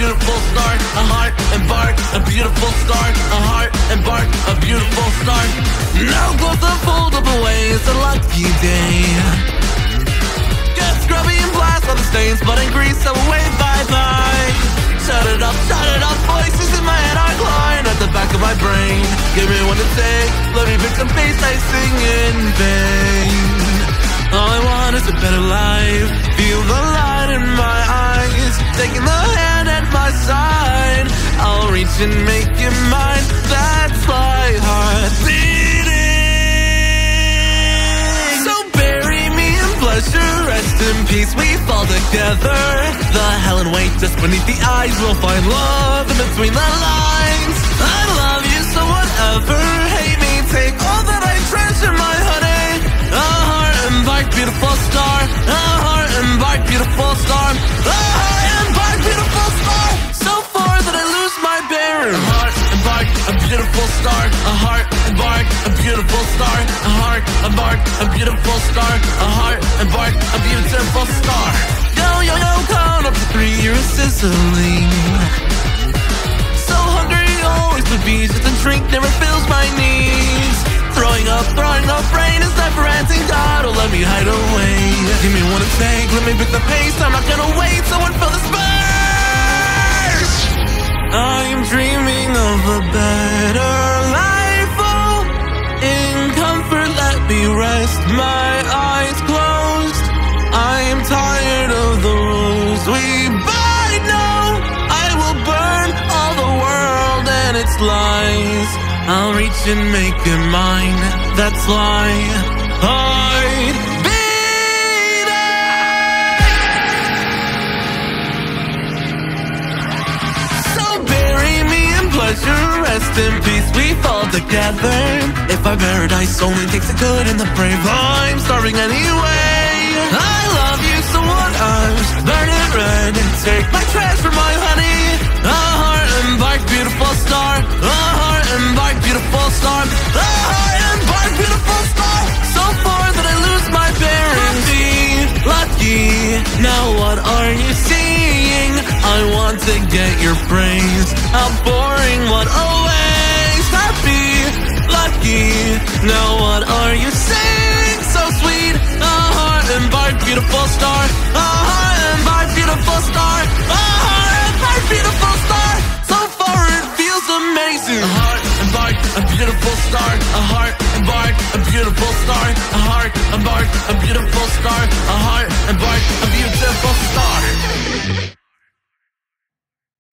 beautiful start, a heart and bark, a beautiful start, a heart and bark, a beautiful start. Now goes unfoldable way, it's a lucky day. Get scrubby and blast all the stains, but in grease I will wave bye-bye. Shut it up, shut it up, voices in my head are glowing at the back of my brain. Give me one to say, let me pick some face, I sing in vain. And make you mine. That's my heart beating. So bury me in pleasure, rest in peace. We fall together. The hell and wait just beneath the eyes. We'll find love in between the lines. I love you, so whatever. Hate me, take all that I treasure, my honey. Beautiful star. A heart embarked, a beautiful star. A heart embarked, a beautiful star. A heart embarked, a beautiful star. Yo, yo, yo, count up to three, you're sizzling. So hungry, always the beach, just a drink never fills my needs. Throwing up, throwing up, brain is never ending. God, oh, let me hide away. Give me one to take, let me pick the pace. I'm not gonna wait, someone fill the space. I'm dreaming of a better rest. My eyes closed. I am tired of the rules we bite. No, I will burn all the world and its lies. I'll reach and make it mine. That's why I beat So bury me in pleasure, rest in peace. We fall together. If our paradise only takes a good and the brave, I'm starving anyway. I love you, so what ours? Burn it red and take my treasure, my honey. A heart embarked, beautiful star. A heart embarked, beautiful star. A heart embarked, beautiful star. So far that I lose my bearings. Lucky, lucky. Now what are you seeing? I want to get your praise. How boring, what a waste. Happy, lucky. Now what are you saying? So sweet. A heart embarked, beautiful star. A heart embarked, beautiful star. A heart embarked, beautiful star. So far it feels amazing. A heart embarked, a beautiful star. A heart embarked, a beautiful star. A heart embarked, a beautiful star. A heart embarked, a beautiful